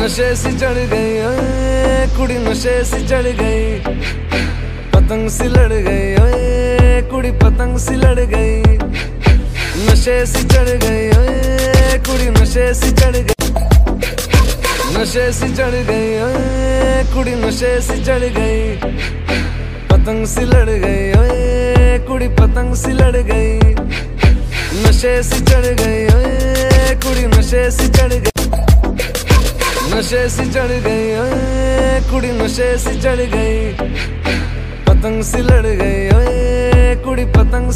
नशे सी चढ़ गई कुड़ी नशे सी चढ़ गई। पतंग सी लड़ गई कुड़ी पतंग सी लड़ गई। नशे सी चढ़ गई कुड़ी नशे सी चढ़ गई। नशे सी चढ़ गई कुड़ी नशे सी चढ़ गई। पतंग सी लड़ गई कुड़ी पतंग सी लड़ गई। नशे सी चढ़ गई कुड़ी नशे सी चढ़ गई। नशे से चढ़ गई कुड़ी नशे से चढ़ गई। पतंग सी लड़ गई कुड़ी पतंग